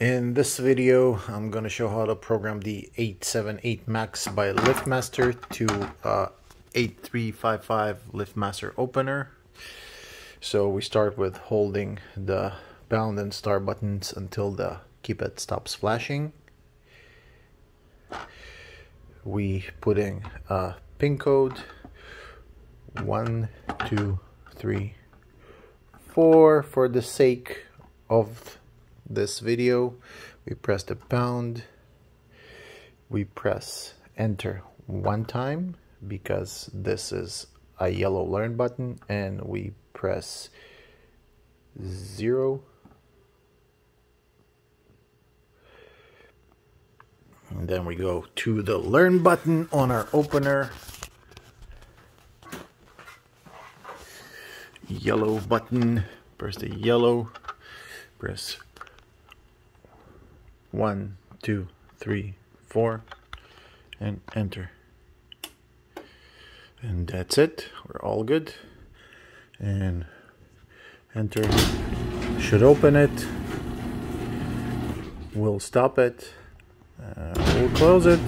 In this video, I'm going to show how to program the 878 Max by LiftMaster to uh, 8355 LiftMaster opener. So we start with holding the pound and star buttons until the keypad stops flashing. We put in a pin code one, two, three, four for the sake of this video. We press the pound. We press enter one time because this is a yellow learn button and we press zero. And then we go to the learn button on our opener. Yellow button. Press the yellow. Press one, two, three, four, and enter. And that's it. We're all good. And enter. Should open it. We'll stop it. Uh, we'll close it.